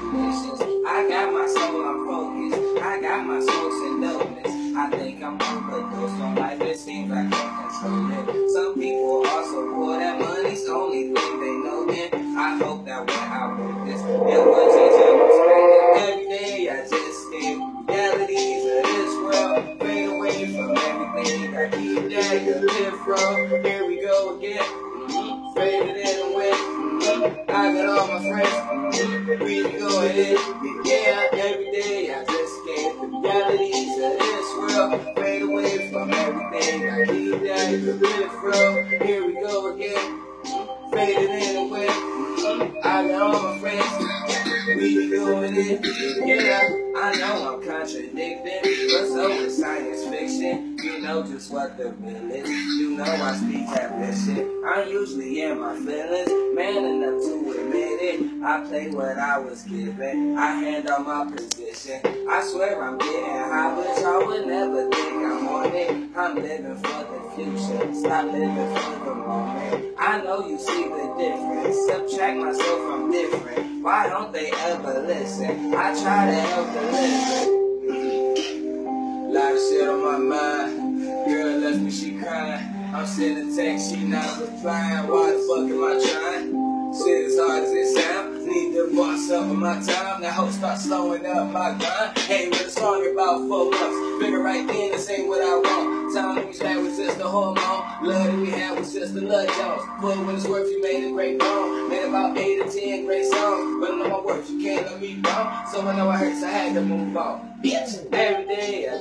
I got my soul, I'm focused. I got my smokes and dopeness. I think I'm overdosed on life. It seems I can't control it. Some people also for that money's the only thing they know. And I hope that when I wrote this, it change your perspective. Every day I just escape realities of this world. Fade away from everything I keep that you live from. Here we go again. Mhm. Faded in and went. Mhm. I got all my friends. We go ahead. Yeah, every day I just escape the realities of this world. Fade away from everything I keep that you live from. Here we go again. Faded in. Mhm. I got all my friends. We doing it, yeah. I know I'm contradicting, but so is science fiction. You know just what the real is. You know I speak that shit. I'm usually in my feelings, man I play what I was given. I hand handle my position. I swear I'm getting high, but y'all would never think I'm on it. I'm living for the future. Stop living for the moment. I know you see the difference. Subtract myself I'm different. Why don't they ever listen? I try to help the living. Mm-hmm. Lot of shit on my mind. Girl left me, she crying. I'm sending text, she not replying. Why the fuck am I trying? Shit as hard as it sound. Up on my time. Now hope start slowing up my grind. Ain't been strong about four months. Figure right then, this ain't what I want. Time we had was just a hormone. Love that we had was just a love jones. Put when it's worth, you made a great bone. Made about eight or ten great songs. But I know my worth, you can't let me down. So I know I hurt, so I had to move on. Bitch, every day I